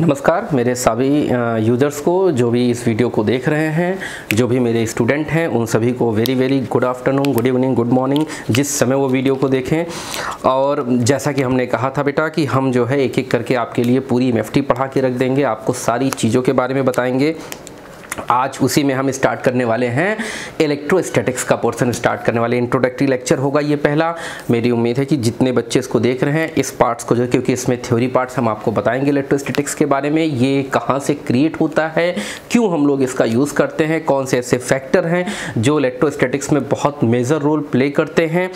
नमस्कार, मेरे सभी यूज़र्स को जो भी इस वीडियो को देख रहे हैं, जो भी मेरे स्टूडेंट हैं, उन सभी को very very good afternoon good evening good morning जिस समय वो वीडियो को देखें। और जैसा कि हमने कहा था बेटा कि हम जो है एक एक करके आपके लिए पूरी एम पढ़ा के रख देंगे, आपको सारी चीज़ों के बारे में बताएँगे। आज उसी में हम स्टार्ट करने वाले हैं इलेक्ट्रोस्टैटिक्स का पोर्शन स्टार्ट करने वाले इंट्रोडक्टरी लेक्चर होगा ये पहला। मेरी उम्मीद है कि जितने बच्चे इसको देख रहे हैं, इस पार्ट्स को जो क्योंकि इसमें थ्योरी पार्ट्स हम आपको बताएँगे इलेक्ट्रोस्टैटिक्स के बारे में, ये कहाँ से क्रिएट होता है, क्यों हम लोग इसका यूज़ करते हैं, कौन से ऐसे फैक्टर हैं जो इलेक्ट्रोस्टैटिक्स में बहुत मेजर रोल प्ले करते हैं।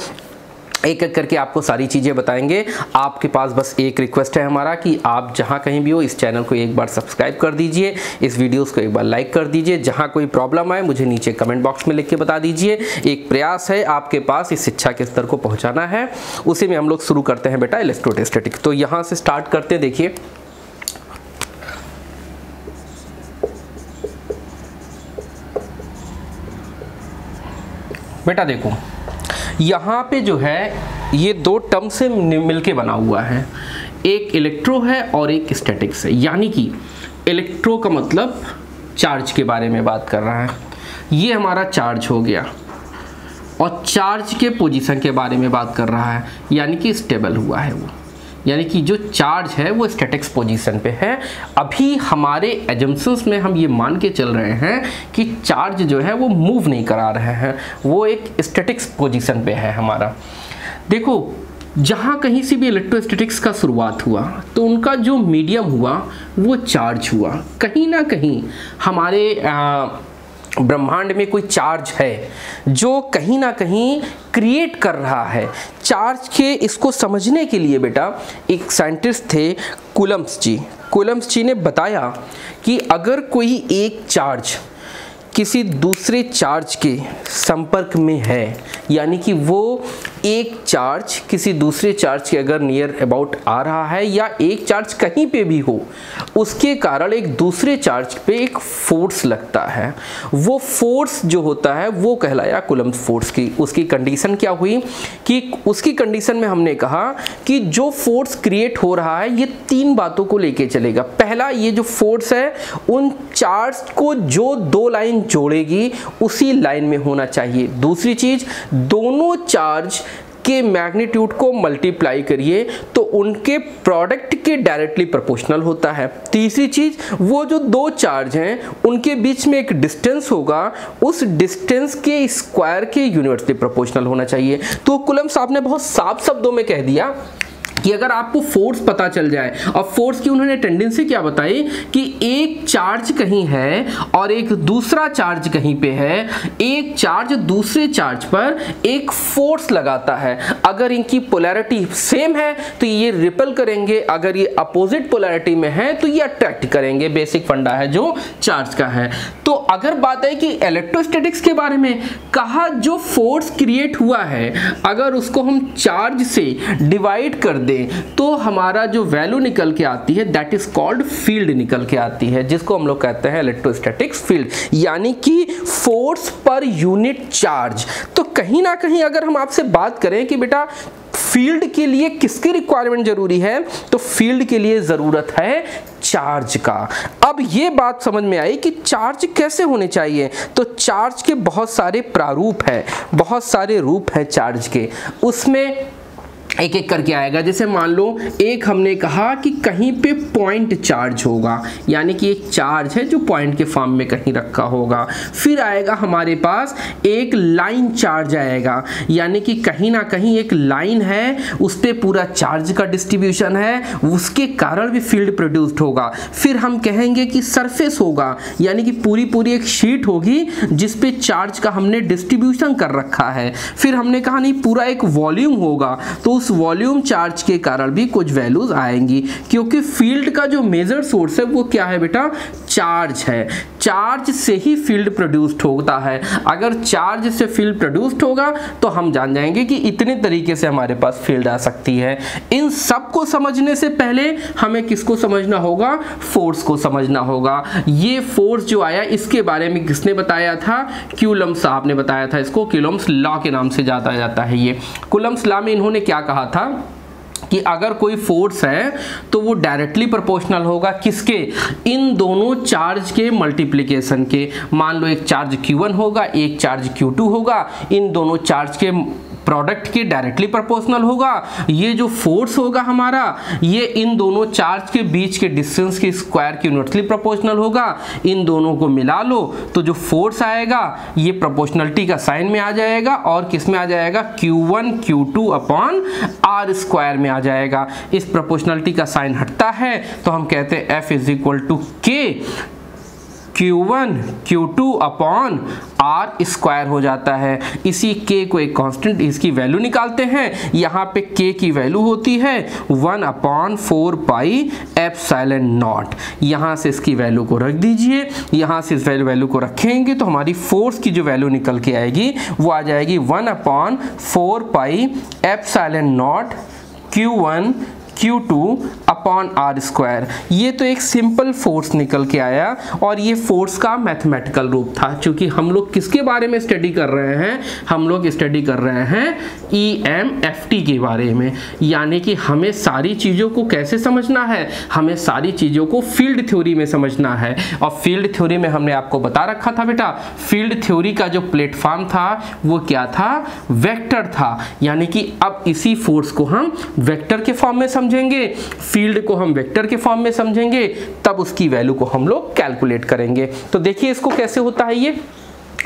एक एक करके आपको सारी चीज़ें बताएँगे। आपके पास बस एक रिक्वेस्ट है हमारा कि आप जहाँ कहीं भी हो, इस चैनल को एक बार सब्सक्राइब कर दीजिए, इस वीडियोस को एक बार लाइक कर दीजिए। जहाँ कोई प्रॉब्लम आए, मुझे नीचे कमेंट बॉक्स में लिख के बता दीजिए। एक प्रयास है आपके पास इस शिक्षा के स्तर को पहुँचाना है। उसी में हम लोग शुरू करते हैं बेटा इलेक्ट्रोटेस्टेटिक तो यहाँ से स्टार्ट करते हैं, देखिए। बेटा देखो। यहाँ पे जो है, ये दो टर्म से मिलके बना हुआ है। एक इलेक्ट्रो है और एक स्टैटिक्स है। यानी कि इलेक्ट्रो का मतलब चार्ज के बारे में बात कर रहा है। ये हमारा चार्ज हो गया। और चार्ज के पोजीशन के बारे में बात कर रहा है। यानी कि स्टेबल हुआ है वो। यानी कि जो चार्ज है वो स्टैटिक्स पोजीशन पे है। अभी हमारे एजम्पन्स में हम ये मान के चल रहे हैं कि चार्ज जो है वो मूव नहीं करा रहे हैं। वो एक स्टैटिक्स पोजीशन पे है हमारा। देखो जहाँ कहीं से भी इलेक्ट्रोस्टैटिक्स का शुरुआत हुआ तो उनका जो मीडियम हुआ वो चार्ज हुआ। कहीं ना कहीं हमारे आ, ब्रह्मांड में कोई चार्ज है, जो कहीं ना कहीं क्रिएट कर रहा है। चार्ज के इसको समझने के लिए बेटा, एक साइंटिस्ट थे कुलम्स जी। कुलम्स जी ने बताया कि अगर कोई एक चार्ज किसी दूसरे चार्ज के संपर्क में है, यानी कि वो एक चार्ज किसी दूसरे चार्ज के अगर नियर अबाउट आ रहा है या एक चार्ज कहीं पे भी हो, उसके कारण एक दूसरे चार्ज पे एक फोर्स लगता है। वो फोर्स जो होता है, वो कहलाया कुलम फोर्स की। उसकी कंडीशन क्या हुई कि उसकी कंडीशन में हमने कहा कि जो फोर्स क्रिएट हो रहा है, ये तीन बातों को लेके चलेगा। पहला, ये जो फोर्स है, उन चार्ज को जो दो लाइन जोड़ेगी, उसी लाइन में होना चाहिए। दूसरी चीज़, दोनों चार्ज के मैग्नीट्यूड को मल्टीप्लाई करिए तो उनके प्रोडक्ट के डायरेक्टली प्रोपोर्शनल होता है। तीसरी चीज़, वो जो दो चार्ज हैं, उनके बीच में एक डिस्टेंस होगा, उस डिस्टेंस के स्क्वायर के यूनिवर्सली प्रोपोर्शनल होना चाहिए। तो कुलम साहब ने बहुत साफ़ शब्दों में कह दिया कि अगर आपको फोर्स पता चल जाए और फोर्स की उन्होंने टेंडेंसी क्या बताई? कि एक चार्ज कहीं है और एक दूसरा चार्ज कहीं पे है, एक चार्ज दूसरे चार्ज पर एक फोर्स लगाता है। अगर इनकी पोलैरिटी सेम है तो ये रिपल करेंगे। अगर ये अपोजिट पोलैरिटी में है तो ये अट्रैक्ट करेंगे। बेसिक फंडा है जो चार्ज का है। तो अगर बात है कि इलेक्ट्रोस्टैटिक्स के बारे में, कहा जो फोर्स क्रिएट हुआ है, अगर उसको हम चार्ज से डिवाइड कर दें तो हमारा जो वैल्यू निकल के आती है दैट इज़ कॉल्ड फ़ील्ड निकल के आती है, जिसको हम लोग कहते हैं इलेक्ट्रोस्टैटिक्स फ़ील्ड यानी कि फोर्स पर यूनिट चार्ज तो कहीं ना कहीं अगर हम आपसे बात करें कि बेटा फ़ील्ड के लिए किसकी रिक्वायरमेंट ज़रूरी है तो फ़ील्ड के लिए ज़रूरत है चार्ज का। अब ये बात समझ में आई कि चार्ज कैसे होने चाहिए? तो चार्ज के बहुत सारे प्रारूप है, बहुत सारे रूप हैं चार्ज के। उसमें एक एक करके आएगा। जैसे मान लो, एक हमने कहा कि कहीं पे पॉइंट चार्ज होगा, यानी कि एक चार्ज है जो पॉइंट के फॉर्म में कहीं रखा होगा। फिर आएगा हमारे पास एक लाइन चार्ज आएगा, यानी कि कहीं ना कहीं एक लाइन है उस पर पूरा चार्ज का डिस्ट्रीब्यूशन है, उसके कारण भी फ़ील्ड प्रोड्यूस्ड होगा। फिर हम कहेंगे कि सरफेस होगा, यानी कि पूरी पूरी एक शीट होगी जिसपे चार्ज का हमने डिस्ट्रीब्यूशन कर रखा है। फिर हमने कहा, नहीं, पूरा एक वॉल्यूम होगा। तो उस वॉल्यूम चार्ज के कारण भी कुछ वैल्यूज़ आएँगी, क्योंकि फ़ील्ड का जो मेजर सोर्स है वो क्या है बेटा? चार्ज है। चार्ज से ही फ़ील्ड प्रोड्यूस्ड होता है। अगर चार्ज से फ़ील्ड प्रोड्यूस्ड होगा तो हम जान जाएँगे कि इतने तरीके से हमारे पास फ़ील्ड आ सकती है। इन सबको समझने से पहले हमें किसको समझना होगा? फोर्स को समझना होगा। ये फोर्स जो आया, इसके बारे में किसने बताया था? क्यूलम साहब ने बताया था इसको। क्यूलम्स लॉ के नाम से जाता जाता है ये। कुलम्स लॉ में इन्होंने क्या कहा था? कि अगर कोई फोर्स है तो वो डायरेक्टली प्रोपोर्शनल होगा किसके? इन दोनों चार्ज के मल्टीप्लिकेशन के। मान लो एक चार्ज Q1 होगा, एक चार्ज Q2 होगा। इन दोनों चार्ज के प्रोडक्ट के डायरेक्टली प्रोपोर्शनल होगा। ये जो फोर्स होगा हमारा, ये इन दोनों चार्ज के बीच के डिस्टेंस के स्क्वायर के यूनिटली प्रोपोर्शनल होगा। इन दोनों को मिला लो तो जो फोर्स आएगा, ये प्रोपोर्शनलिटी का साइन में आ जाएगा और किसमें आ जाएगा? Q1 Q2 upon are square में आ जाएगा। इस प्रोपोर्शनलिटी का साइन हटता है तो हम कहते हैं F इज़ इक्वल टू के Q1 Q2 upon are square हो जाता है। इसी k को एक कांस्टेंट इसकी वैल्यू निकालते हैं। यहाँ पे k की वैल्यू होती है one upon four pi epsilon naught यहाँ से इसकी वैल्यू को रख दीजिए। यहाँ से इस वैल्यू वैल्यू को रखेंगे तो हमारी फोर्स की जो वैल्यू निकल के आएगी, वो आ जाएगी one upon four pi epsilon naught q one q two upon r square ये तो एक सिंपल फोर्स निकल के आया और ये फोर्स का मैथमेटिकल रूप था। क्योंकि हम लोग किसके बारे में स्टडी कर रहे हैं? हम लोग स्टडी कर रहे हैं ई एम एफ़ टी के बारे में। यानी कि हमें सारी चीज़ों को कैसे समझना है? हमें सारी चीज़ों को फ़ील्ड थ्योरी में समझना है। और फ़ील्ड थ्योरी में हमने आपको बता रखा था बेटा फ़ील्ड थ्योरी का जो प्लेटफॉर्म था, वो क्या था? वेक्टर था। यानी कि अब इसी फोर्स को हम वेक्टर के फॉर्म में समझ समझेंगे। फ़ील्ड को हम वेक्टर के फॉर्म में समझेंगे, तब उसकी वैल्यू को हम लोग कैलकुलेट करेंगे। तो देखिए इसको कैसे होता है ये।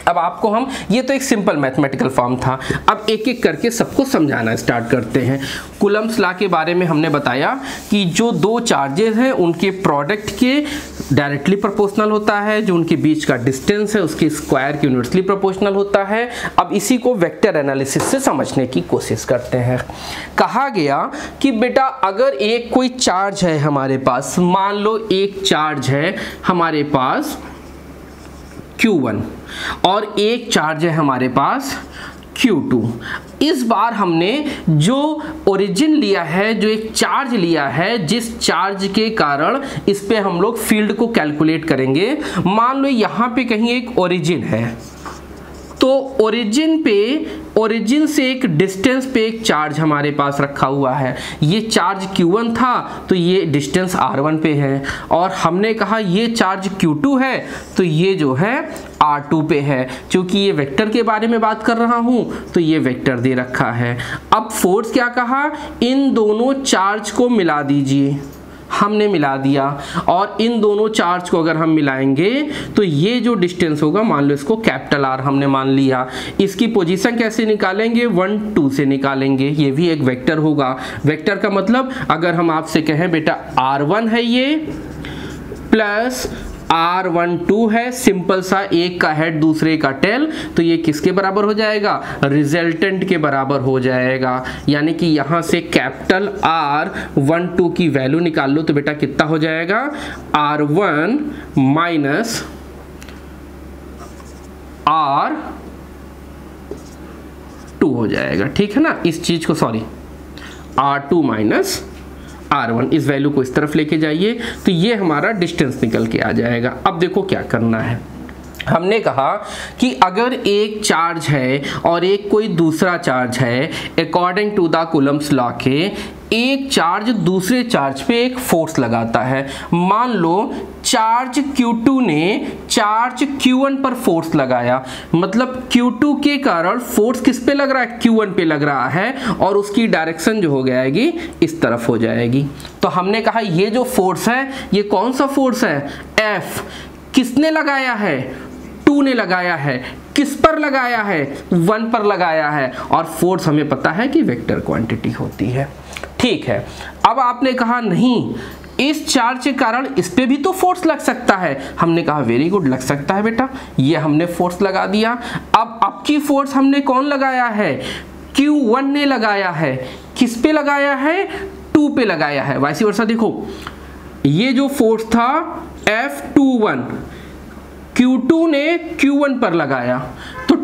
अब आपको हम, ये तो एक सिंपल मैथमेटिकल फॉर्म था। अब एक एक करके सबको समझाना स्टार्ट करते हैं। कुलम्स ला के बारे में हमने बताया कि जो दो चार्जेस हैं उनके प्रोडक्ट के डायरेक्टली प्रोपोर्शनल होता है, जो उनके बीच का डिस्टेंस है, उसके स्क्वायर की यूनिटली प्रोपोर्शनल होता है। अब इसी को वेक्टर एनालिसिस से समझने की कोशिश करते हैं। कहा गया कि बेटा, अगर एक कोई चार्ज है हमारे पास, मान लो एक चार्ज है हमारे पास Q1 और एक चार्ज है हमारे पास Q2 इस बार हमने जो ओरिजिन लिया है, जो एक चार्ज लिया है, जिस चार्ज के कारण इस पे हम लोग फ़ील्ड को कैलकुलेट करेंगे। मान लो यहाँ पे कहीं एक ओरिजिन है तो ओरिजिन पे ओरिजिन से एक डिस्टेंस पे एक चार्ज हमारे पास रखा हुआ है। ये चार्ज Q1 था तो ये डिस्टेंस R1 पे है। और हमने कहा ये चार्ज Q2 है तो ये जो है R2 पे है। क्योंकि ये वेक्टर के बारे में बात कर रहा हूँ तो ये वेक्टर दे रखा है। अब फोर्स क्या कहा? इन दोनों चार्ज को मिला दीजिए। हमने मिला दिया। और इन दोनों चार्ज को अगर हम मिलाएँगे तो ये जो डिस्टेंस होगा, मान लो इसको कैपिटल आर हमने मान लिया। इसकी पोजीशन कैसे निकालेंगे? वन टू से निकालेंगे। ये भी एक वेक्टर होगा। वेक्टर का मतलब अगर हम आपसे कहें, बेटा आर वन है ये प्लस आर वन टू है सिंपल सा एक का हेड दूसरे का टेल तो ये किसके बराबर हो जाएगा? रिजल्टेंट के बराबर हो जाएगा। यानी कि यहाँ से कैपिटल आर वन टू की वैल्यू निकाल लो तो बेटा कितना हो जाएगा? R one minus r two हो जाएगा। ठीक है ना? इस चीज़ को sorry r two minus r one इस वैल्यू को इस तरफ़ लेके जाइए तो ये हमारा डिस्टेंस निकल के आ जाएगा। अब देखो क्या करना है। हमने कहा कि अगर एक चार्ज है और एक कोई दूसरा चार्ज है according to the Coulomb's law के एक चार्ज दूसरे चार्ज पे एक फोर्स लगाता है। मान लो, चार्ज Q2 ने चार्ज Q1 पर फोर्स लगाया। मतलब Q2 के कारण फोर्स किस पे लग रहा है? Q1 पे लग रहा है और उसकी डायरेक्शन जो हो जाएगी, इस तरफ़ हो जाएगी। तो हमने कहा, ये जो फोर्स है, ये कौन सा फोर्स है? F किसने लगाया है? टू ने लगाया है। किस पर लगाया है? वन पर लगाया है। और फोर्स हमें पता है कि वेक्टर क्वांटिटी होती है। ठीक है। अब आपने कहा, नहीं, इस चार्ज के कारण इस पे भी तो फोर्स लग सकता है। हमने कहा, वेरी गुड, लग सकता है बेटा। ये हमने फोर्स लगा दिया। अब आपकी फोर्स हमने कौन लगाया है? Q1 ने लगाया है। किस पे लगाया है? टू पे लगाया है। वैसी वर्षा देखो, ये जो फोर्स था F21 Q2 ने Q1 पर लगाया।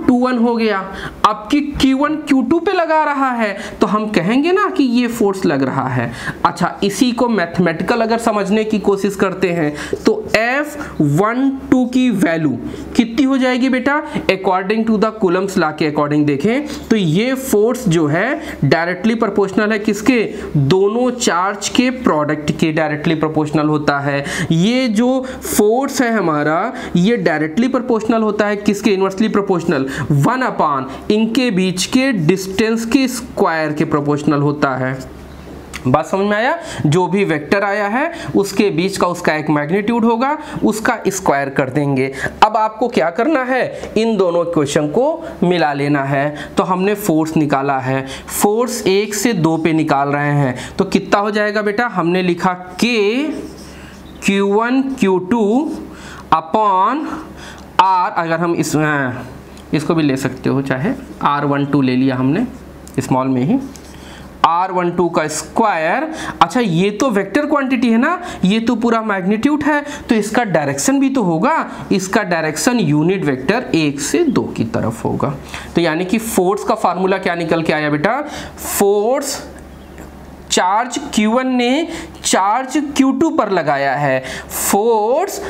तो Q1 हो गया। अब कि Q1 Q2 पे लगा रहा है। तो हम कहेंगे ना कि ये फोर्स लग रहा है। अच्छा इसी को मैथमेटिकल अगर समझने की कोशिश करते हैं तो F12 की वैल्यू कितनी हो जाएगी बेटा? According to the Coulomb's law के अकॉर्डिंग देखें तो ये फोर्स जो है डायरेक्टली प्रोपोर्शनल है किसके? दोनों चार्ज के प्रोडक्ट के डायरेक्टली प्रोपोर्शनल होता है। ये जो फोर्स है हमारा, ये डायरेक्टली प्रोपोर्शनल होता है किसके? इनवर्सली प्रोपोर्शनल वन अपान इनके बीच के डिस्टेंस के स्क्वायर के प्रोपोर्शनल होता है। बात समझ में आया? जो भी वेक्टर आया है, उसके बीच का उसका एक मैग्नीट्यूड होगा, उसका स्क्वायर कर देंगे। अब आपको क्या करना है? इन दोनों क्वेश्चन को मिला लेना है। तो हमने फोर्स निकाला है। फोर्स एक से दो पे निकाल रहे हैं। तो कितना हो जाएगा बेटा? हमने लिखा के q one q two upon r अगर हम इस इसको भी ले सकते हो, चाहे आर वन टू ले लिया हमने स्मॉल में ही। आर वन टू का स्क्वायर अच्छा ये तो वेक्टर क्वांटिटी है ना, ये तो पूरा मैग्नीट्यूड है तो इसका डायरेक्शन भी तो होगा, इसका डायरेक्शन यूनिट वेक्टर एक से दो की तरफ़ होगा। तो यानी कि फोर्स का फार्मूला क्या निकल के आया बेटा? फोर्स चार्ज Q1 ने चार्ज Q2 पर लगाया है। Force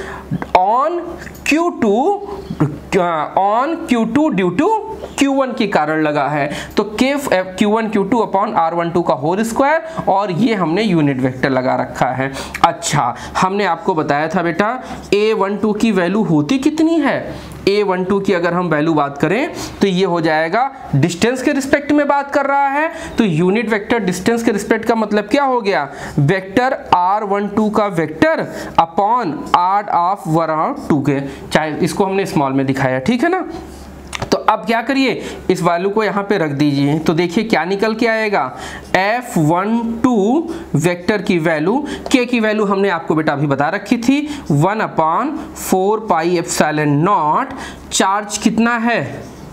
on Q2 on Q2 due to Q1 के कारण लगा है। तो के Q1 Q2 अपॉन R12 का होल स्क्वायर और ये हमने यूनिट वेक्टर लगा रखा है। अच्छा हमने आपको बताया था बेटा A12 की वैल्यू होती कितनी है? ए वन टू की अगर हम वैल्यू बात करें तो ये हो जाएगा डिस्टेंस के रिस्पेक्ट में बात कर रहा है। तो यूनिट वेक्टर डिस्टेंस के रिस्पेक्ट का मतलब क्या हो गया? वेक्टर आर वन टू का vector upon r of one two के। चाहे इसको हमने स्मॉल में दिखाया, ठीक है ना? अब क्या करिए? इस वैल्यू को यहाँ पे रख दीजिए। तो देखिए क्या निकल के आएगा? एफ़ वन टू वैक्टर की वैल्यू के की वैल्यू हमने आपको बेटा अभी बता रखी थी। One upon four pi F naught charge कितना है?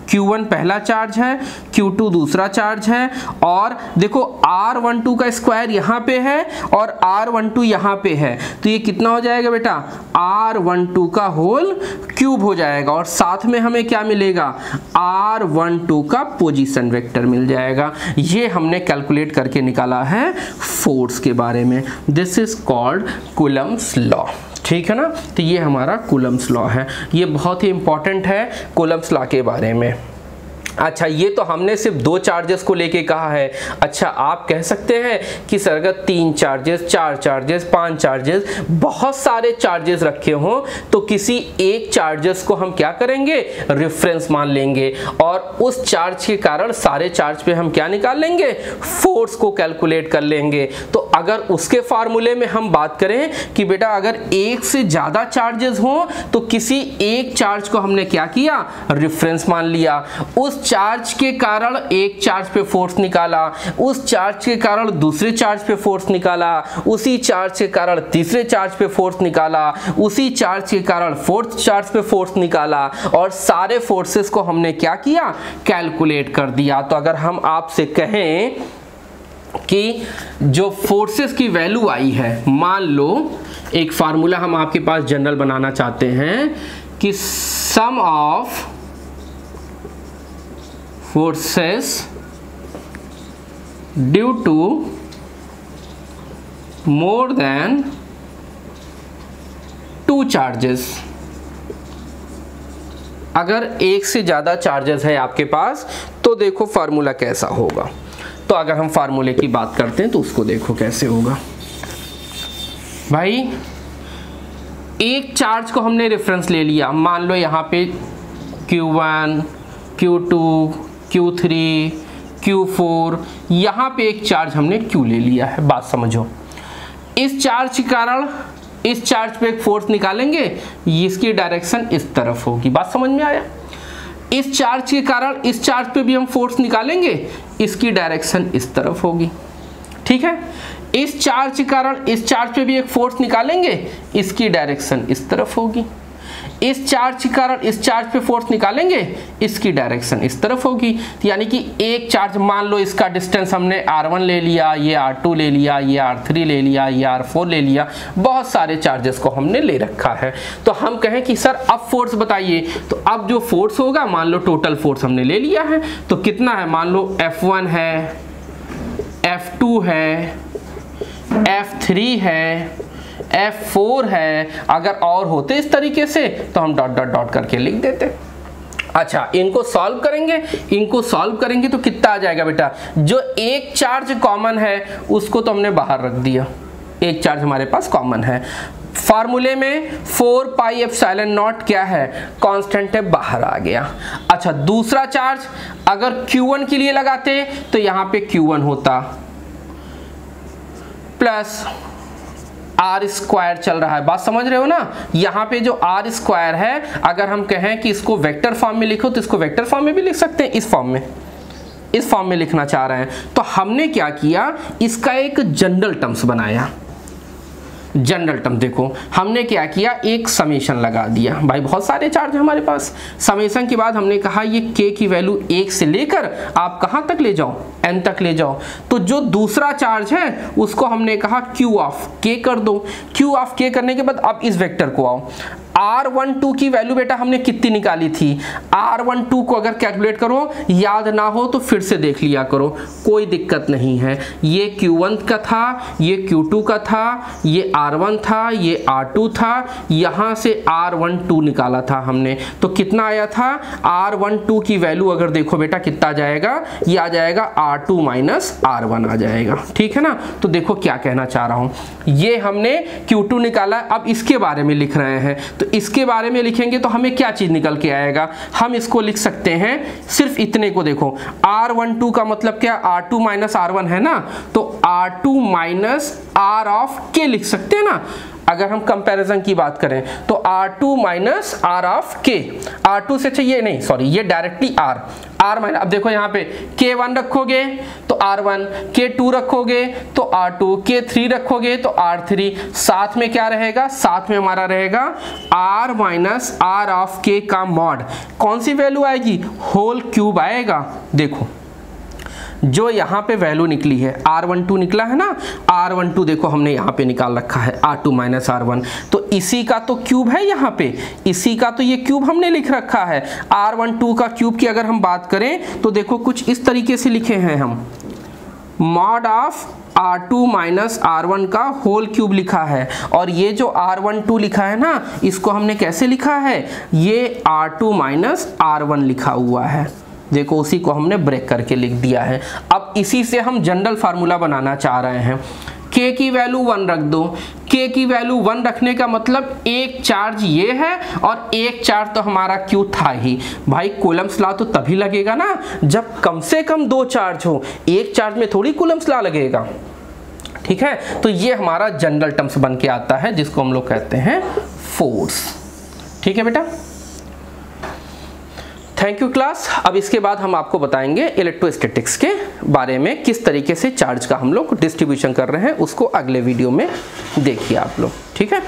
Q1 पहला चार्ज है Q2 दूसरा चार्ज है और देखो R12 का स्क्वायर यहाँ पे है और R12 यहाँ पे है। तो ये कितना हो जाएगा बेटा? R12 का होल क्यूब हो जाएगा और साथ में हमें क्या मिलेगा? R12 का पोजीशन वेक्टर मिल जाएगा। ये हमने कैलकुलेट करके निकाला है फोर्स के बारे में। This is called Coulomb's law ठीक है ना? तो ये हमारा कुलम्स लॉ है। ये बहुत ही इंपॉर्टेंट है कुलम्स लॉ के बारे में। अच्छा ये तो हमने सिर्फ़ दो चार्जेस को लेके कहा है। अच्छा आप कह सकते हैं कि सर, अगर तीन चार्जेस चार चार्जेस पाँच चार्जेस बहुत सारे चार्जेस रखे हों तो किसी एक चार्जेस को हम क्या करेंगे? रेफरेंस मान लेंगे। और उस चार्ज के कारण सारे चार्ज पे हम क्या निकाल लेंगे? फोर्स को कैलकुलेट कर लेंगे। तो अगर उसके फार्मूले में हम बात करें कि बेटा, अगर एक से ज़्यादा चार्जेस हों तो किसी एक चार्ज को हमने क्या किया? रेफरेंस मान लिया। उस चार्ज के कारण एक चार्ज पे फोर्स निकाला, उस चार्ज के कारण दूसरे चार्ज पे फोर्स निकाला, उसी चार्ज के कारण तीसरे चार्ज पे फोर्स निकाला, उसी चार्ज के कारण फोर्थ चार्ज पे फोर्स निकाला, और सारे फोर्सेस को हमने क्या किया? कैलकुलेट कर दिया। तो अगर हम आपसे कहें कि जो फोर्सेस की वैल्यू आई है, मान लो, एक फार्मूला हम आपके पास जनरल बनाना चाहते हैं कि sum of forces due to more than two charges. अगर एक से ज़्यादा चार्जेस है आपके पास तो देखो फार्मूला कैसा होगा। तो अगर हम फार्मूले की बात करते हैं तो उसको देखो कैसे होगा। भाई एक चार्ज को हमने रेफरेंस ले लिया। मान लो यहाँ पे Q1, Q2, Q3, Q4 यहाँ पे एक चार्ज हमने Q ले लिया है बात समझो। इस चार्ज के कारण इस चार्ज पे एक फोर्स निकालेंगे इसकी डायरेक्शन इस तरफ़ होगी। बात समझ में आया? इस चार्ज के कारण इस चार्ज पे भी हम फोर्स निकालेंगे इसकी डायरेक्शन इस तरफ़ होगी। ठीक है? इस चार्ज के कारण इस चार्ज पे भी एक फोर्स निकालेंगे इसकी डायरेक्शन इस तरफ़ होगी। इस चार्ज के कारण इस चार्ज पे फोर्स निकालेंगे, इसकी डायरेक्शन इस तरफ़ होगी। तो यानी कि एक चार्ज मान लो इसका डिस्टेंस हमने r1 ले लिया, ये r2 ले लिया, ये r3 ले लिया, ये r4 ले लिया, बहुत सारे चार्जेस को हमने ले रखा है। तो हम कहें कि, सर, अब फोर्स बताइए। तो अब जो फोर्स होगा, मान लो टोटल फोर्स हमने ले लिया है तो कितना है? मान लो F1 है F2 है F3 है F4 है, अगर और होते इस तरीके से तो हम डॉट डॉट डॉट करके लिख देते। अच्छा इनको सॉल्व करेंगे, इनको सॉल्व करेंगे तो कितना आ जाएगा बेटा? जो एक चार्ज कॉमन है, उसको तो हमने बाहर रख दिया। एक चार्ज हमारे पास कॉमन है। फार्मूले में four pi epsilon naught क्या है? कांस्टेंट है, बाहर आ गया। अच्छा दूसरा चार्ज अगर Q1 के लिए लगाते तो यहाँ पे Q1 होता। प्लस आर स्क्वायर चल रहा है। बात समझ रहे हो ना? यहाँ पे जो आर स्क्वायर है, अगर हम कहें कि इसको वेक्टर फॉर्म में लिखो तो इसको वेक्टर फॉर्म में भी लिख सकते हैं, इस फॉर्म में। इस फॉर्म में लिखना चाह रहे हैं। तो हमने क्या किया? इसका एक जनरल टर्म्स बनाया। जनरल टर्म देखो, हमने क्या किया? एक समेशन लगा दिया। भाई, बहुत सारे चार्ज हमारे पास। समेशन के बाद हमने कहा, ये के की वैल्यू एक से लेकर आप कहाँ तक ले जाओ? एन तक ले जाओ। तो जो दूसरा चार्ज है, उसको हमने कहा क्यू ऑफ़ के कर दो। क्यू ऑफ़ के करने के बाद अब इस वेक्टर को आओ। आर वन टू की वैल्यू बेटा हमने कितनी निकाली थी? आर वन टू को अगर कैलकुलेट करो, याद ना हो तो फिर से देख लिया करो। कोई दिक्कत नहीं है। ये क्यू वन का था, ये क्यू टू का था, ये आर वन था, ये आर टू था, यहाँ से आर वन टू निकाला था हमने। तो कितना आया था? आर वन टू की वैल्यू अगर देखो बेटा, कितना जाएगा? ये आ जाएगा R two minus R one आ जाएगा। ठीक है ना? तो देखो क्या कहना चाह रहा हूँ। ये हमने क्यू टू निकाला। अब इसके बारे में लिख रहे हैं। तो तो इसके बारे में लिखेंगे तो हमें क्या चीज़ निकल के आएगा? हम इसको लिख सकते हैं, सिर्फ़ इतने को देखो। आर वन टू का मतलब क्या? R two minus R one है ना? तो R two minus R of के लिख सकते हैं ना? अगर हम कंपैरिजन की बात करें तो R2 माइनस आर ऑफ़ के आर टू से चाहिए नहीं सॉरी ये डायरेक्टली R R माइनस अब देखो यहाँ पे के वन रखोगे तो R1 K2 रखोगे तो R2 K3 रखोगे तो आर थ्री साथ में क्या रहेगा? साथ में हमारा रहेगा आर माइनस आर ऑफ़ के का मॉड कौन सी वैल्यू आएगी? होल क्यूब आएगा। देखो। जो यहाँ पे वैल्यू निकली है आर वन टू निकला है ना? आर वन टू देखो हमने यहाँ पे निकाल रखा है R two minus R one तो इसी का तो क्यूब है यहाँ पे। इसी का तो ये क्यूब हमने लिख रखा है। आर वन टू का क्यूब की अगर हम बात करें तो देखो कुछ इस तरीके से लिखे हैं हम। Mod of R two minus R one का होल क्यूब लिखा है। और ये जो आर वन टू लिखा है ना, इसको हमने कैसे लिखा है? ये R two minus R one लिखा हुआ है। देखो, उसी को हमने ब्रेक करके लिख दिया है। अब इसी से हम जनरल फार्मूला बनाना चाह रहे हैं। K की वैल्यू वन रख दो। K की वैल्यू वन रखने का मतलब एक चार्ज ये है और एक चार्ज तो हमारा क्यू था ही। भाई कोलम्स ला तो तभी लगेगा ना, जब कम से कम दो चार्ज हो। एक चार्ज में थोड़ी कोलम्स ला लगेगा। ठीक है? तो ये हमारा जनरल टर्म्स बन के आता है, जिसको हम लोग कहते हैं फोर्स ठीक है बेटा? थैंक यू क्लास अब इसके बाद हम आपको बताएँगे इलेक्ट्रोस्टेटिक्स के बारे में, किस तरीके से चार्ज का हम लोग डिस्ट्रीब्यूशन कर रहे हैं, उसको अगले वीडियो में देखिए आप लोग, ठीक है?